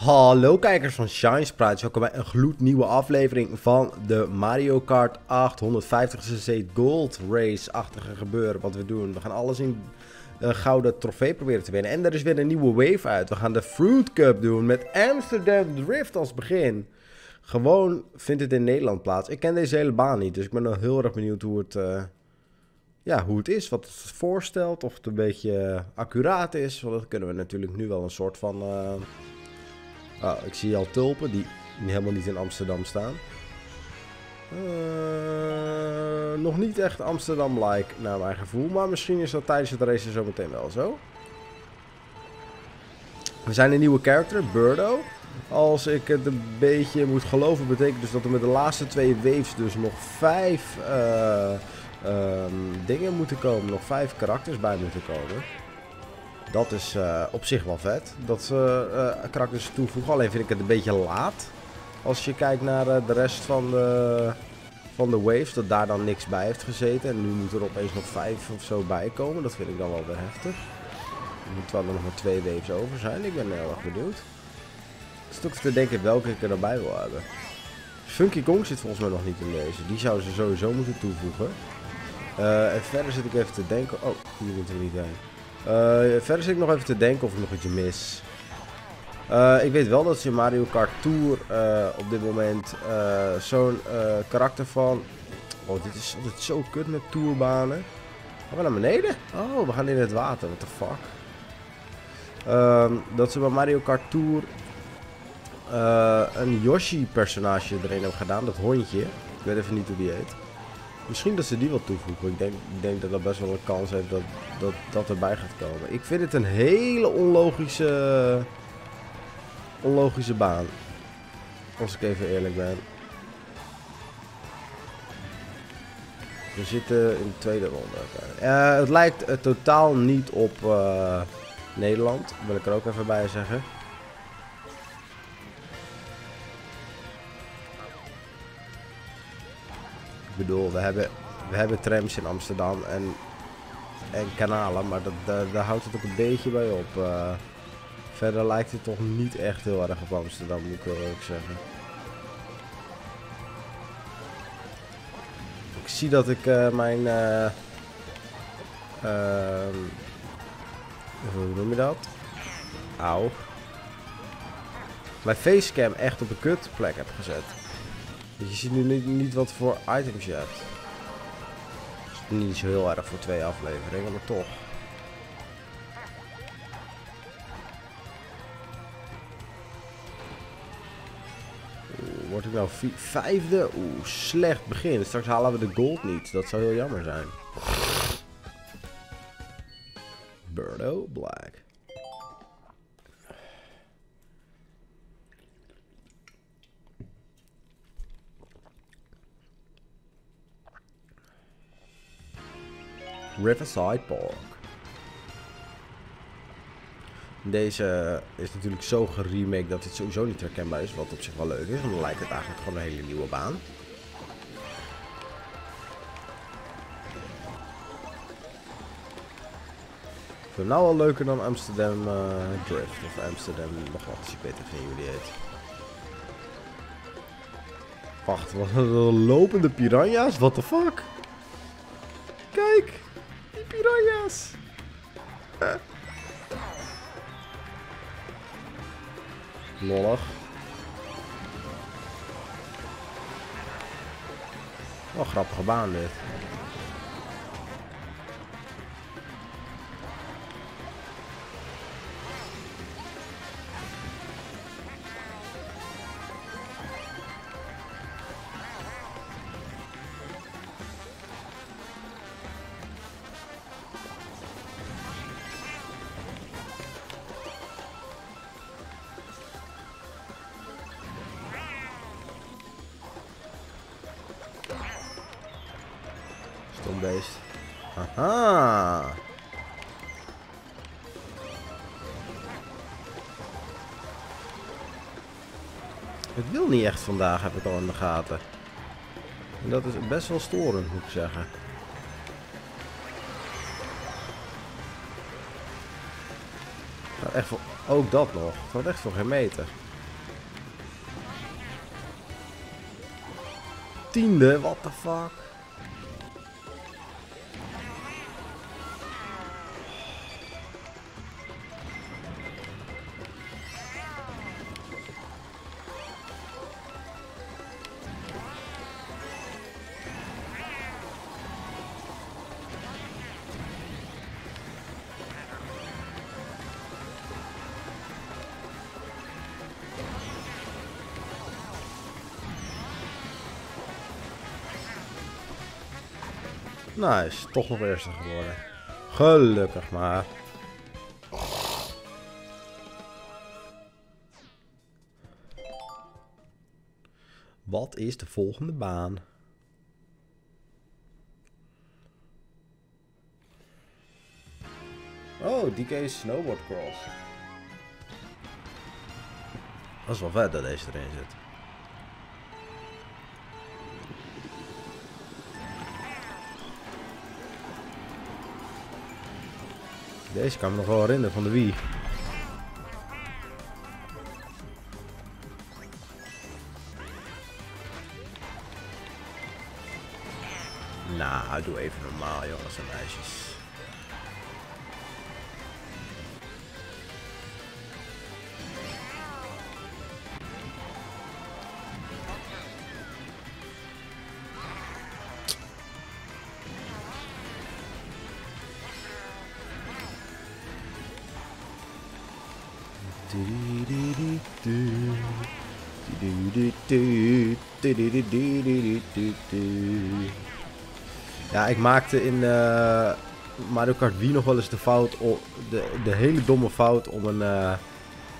Hallo kijkers van Shine Sprites, welkom bij een gloednieuwe aflevering van de Mario Kart 850cc Gold Race-achtige gebeuren wat we doen. We gaan alles in uh, gouden trofee proberen te winnen. En er is weer een nieuwe wave uit. We gaan de Fruit Cup doen met Amsterdam Drift als begin. Gewoon vindt het in Nederland plaats. Ik ken deze hele baan niet, dus ik ben nog heel erg benieuwd hoe het, uh, ja, hoe het is. Wat het voorstelt, of het een beetje uh, accuraat is. Want dat kunnen we natuurlijk nu wel een soort van... Oh, ik zie al tulpen die helemaal niet in Amsterdam staan. Uh, nog niet echt Amsterdam-like naar mijn gevoel. Maar misschien is dat tijdens het racen zo meteen wel zo. We zijn een nieuwe character, Birdo. Als ik het een beetje moet geloven, betekent dus dat er met de laatste twee waves dus nog vijf uh, um, dingen moeten komen. Nog vijf karakters bij moeten komen. Dat is uh, op zich wel vet. Dat ze uh, karakters toevoegen. Alleen vind ik het een beetje laat. Als je kijkt naar de rest van de, van de waves. Dat daar dan niks bij heeft gezeten. En nu moet er opeens nog vijf of zo bij komen. Dat vind ik dan wel weer heftig. Er moeten wel nog maar twee waves over zijn. Ik ben heel erg benieuwd. Het is ook te denken welke ik er wil hebben. Funky Kong zit volgens mij nog niet in deze. Die zouden ze sowieso moeten toevoegen. en verder zit ik even te denken. Oh, hier moeten we niet heen. Uh, verder zit ik nog even te denken of ik nog iets mis. Uh, ik weet wel dat ze Mario Kart Tour uh, op dit moment zo'n karakter van... Oh, dit is altijd zo kut met tourbanen. Gaan we naar beneden? Oh, we gaan in het water. What the fuck? Ehm, dat ze bij Mario Kart Tour een Yoshi-personage erin hebben gedaan. Dat hondje. Ik weet even niet hoe die heet. Misschien dat ze die wel toevoegen. Ik denk, ik denk dat dat best wel een kans heeft dat, dat dat erbij gaat komen. Ik vind het een hele onlogische, onlogische baan. Als ik even eerlijk ben. We zitten in de tweede ronde. Uh, het lijkt uh, totaal niet op uh, Nederland. Wil ik er ook even bij zeggen. Bedoel, we hebben, we hebben trams in Amsterdam en, en kanalen, maar dat, daar, houdt het ook een beetje bij op. Uh, verder lijkt het toch niet echt heel erg op Amsterdam, moet ik wel ook zeggen. Ik zie dat ik uh, mijn... Uh, hoe noem je dat? Auw. Mijn facecam echt op een kutplek heb gezet. Je ziet nu niet, wat voor items je hebt. Is niet zo heel erg voor twee afleveringen, maar toch. Word ik nou vijfde? Oeh, slecht begin. Straks halen we de gold niet. Dat zou heel jammer zijn. Birdo Black. Riverside Park. Deze is natuurlijk zo geremake dat het sowieso niet herkenbaar is, wat op zich wel leuk is. Want dan lijkt het eigenlijk gewoon een hele nieuwe baan. Ik vind het nou al leuker dan Amsterdam uh, Drift of Amsterdam nog wat, ik weet even heet. Wacht, wat een lopende piranha's? What the fuck? Wel grappige baan dit. beest. Haha. Het wil niet echt vandaag, heb ik al in de gaten. En dat is best wel storend, moet ik zeggen. Echt voor, ook dat nog. Het wordt echt voor geen meter. Tiende, what the fuck? Nice, toch nog eerste geworden. Gelukkig maar. Wat is de volgende baan? Oh, DK Snowboard Cross. Dat is wel vet dat deze erin zit. Deze kan me nog wel herinneren van de Wii. Nou, doe even normaal jongens en meisjes. Ja, ik maakte in uh, Mario Kart Wii nog wel eens de fout, de, de hele domme fout om een uh,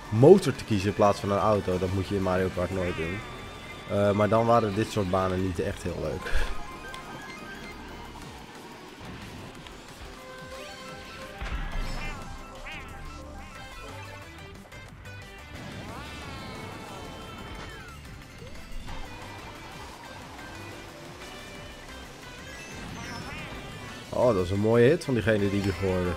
motor te kiezen in plaats van een auto. Dat moet je in Mario Kart nooit doen. Uh, maar dan waren dit soort banen niet echt heel leuk. Oh, dat is een mooie hit van diegene die die gooide.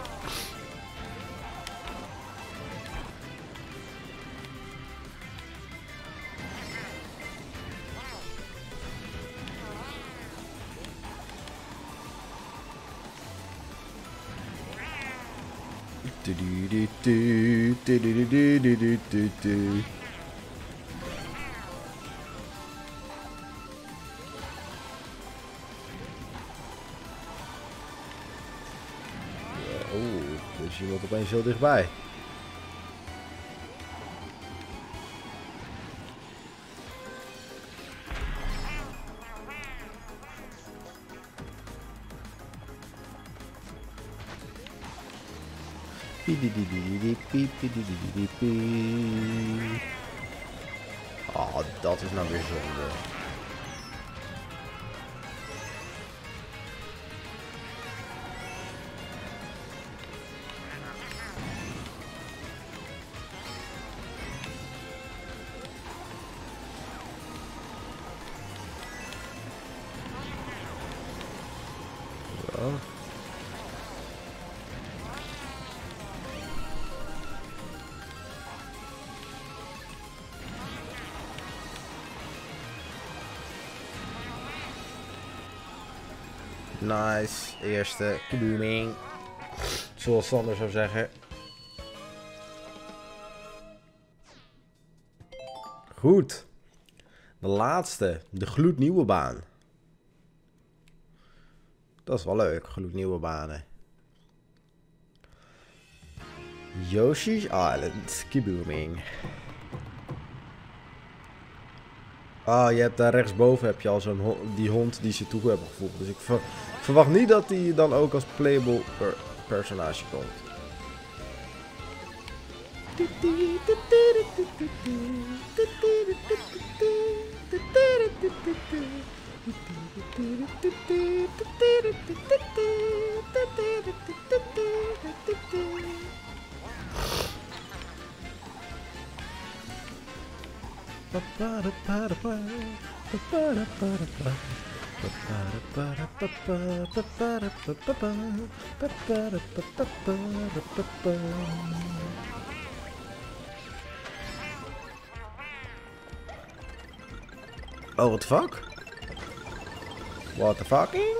Dus iemand opeens heel dichtbij. Oh, dat is nou weer zonde. Nice, eerste blooming. Zoals Sander zou zeggen. Goed. De laatste, de gloednieuwe baan. Dat is wel leuk, gloednieuwe banen. Yoshi's Island, Kibooming. Ah, je hebt daar rechtsboven heb je al zo'n die hond die ze toe hebben gevoegd. Dus ik verwacht niet dat die dan ook als playable per personage komt. Oh, what the fuck? What the fucking?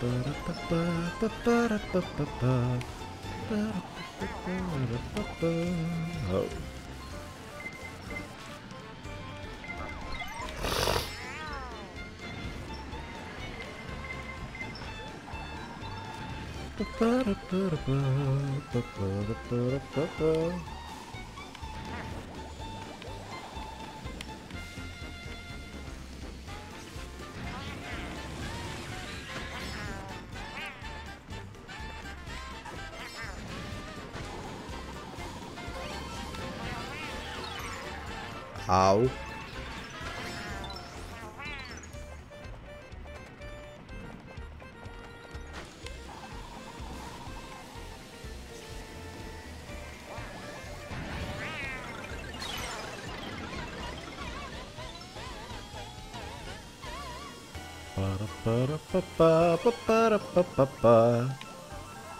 ba da ba ba ba ba ba ba ba Oh. ba ba ba ba ba ba ba ba ba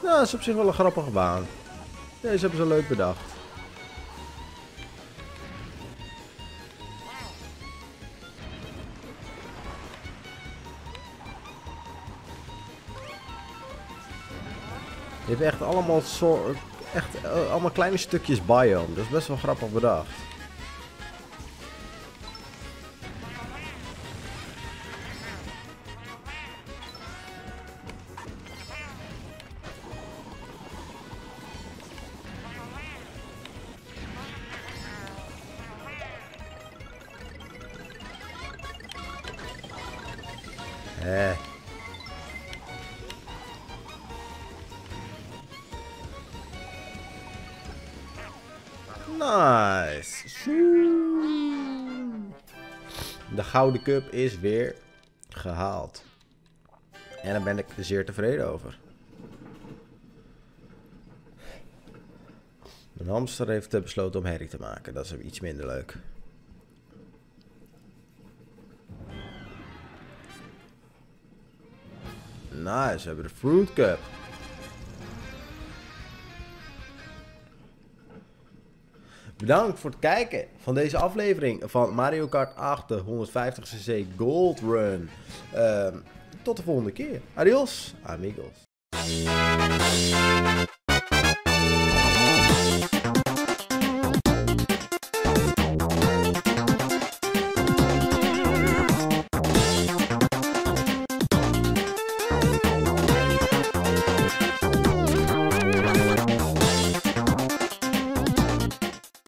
Nou, dat is op zich wel een grappige baan. Deze hebben ze leuk bedacht. Je hebt echt allemaal, soort, echt, uh, allemaal kleine stukjes biome. Dat is best wel grappig bedacht. Eh. Nice. De Gouden Cup is weer gehaald. En daar ben ik zeer tevreden over. Mijn hamster heeft besloten om herrie te maken. Dat is iets minder leuk. Nice, we hebben de Fruit Cup. Bedankt voor het kijken van deze aflevering van Mario Kart 8, de 150cc Gold Run. Uh, tot de volgende keer. Adios, amigos.